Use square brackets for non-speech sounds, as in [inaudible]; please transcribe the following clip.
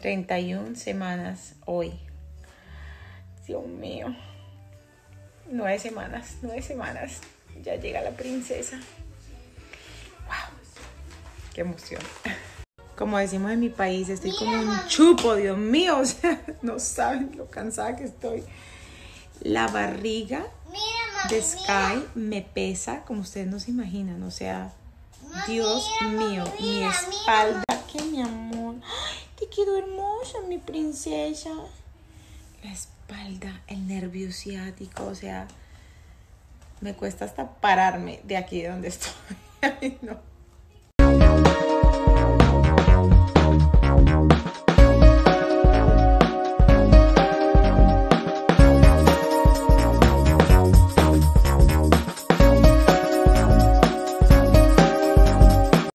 41 semanas hoy. Dios mío. Nueve semanas, nueve semanas. Ya llega la princesa. ¡Wow! ¡Qué emoción! Como decimos en mi país, estoy como un chupo, Dios mío. [laughs] O sea, no saben lo cansada que estoy. La barriga de Sky me pesa como ustedes no se imaginan. O sea, Dios mío, mi espalda. Que mi amor. Quedó hermosa, mi princesa. La espalda, el nervio ciático, o sea, me cuesta hasta pararme de aquí de donde estoy. [laughs] no.